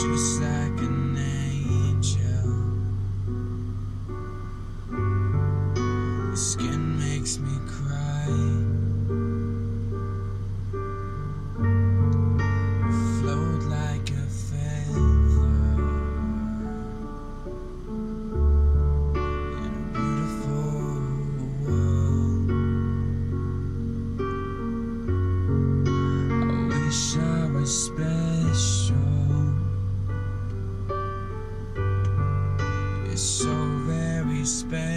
just like an angel. Skin makes me cry. So very special.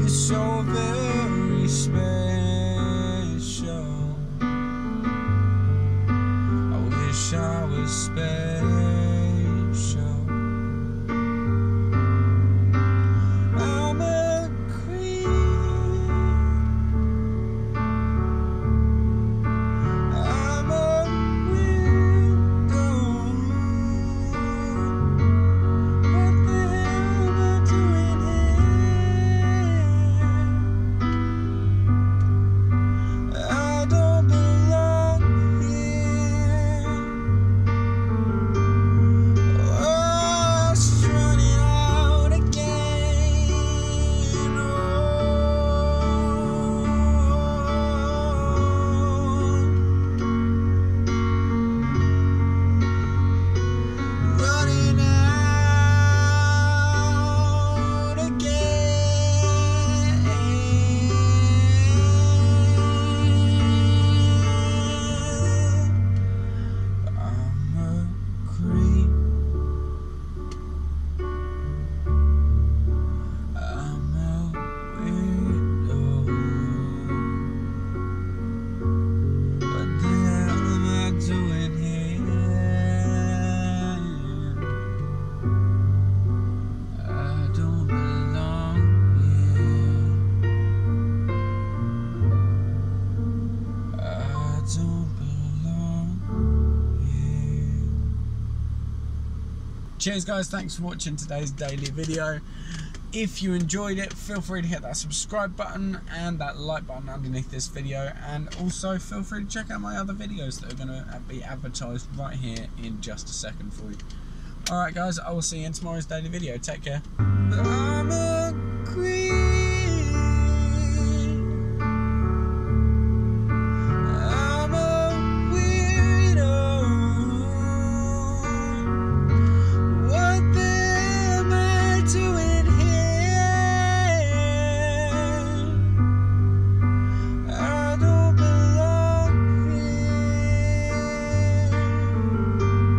You're so very special. I wish I was special. Cheers, guys. Thanks for watching today's daily video. If you enjoyed it, feel free to hit that subscribe button and that like button underneath this video. And also, feel free to check out my other videos that are going to be advertised right here in just a second for you. Alright, guys, I will see you in tomorrow's daily video. Take care.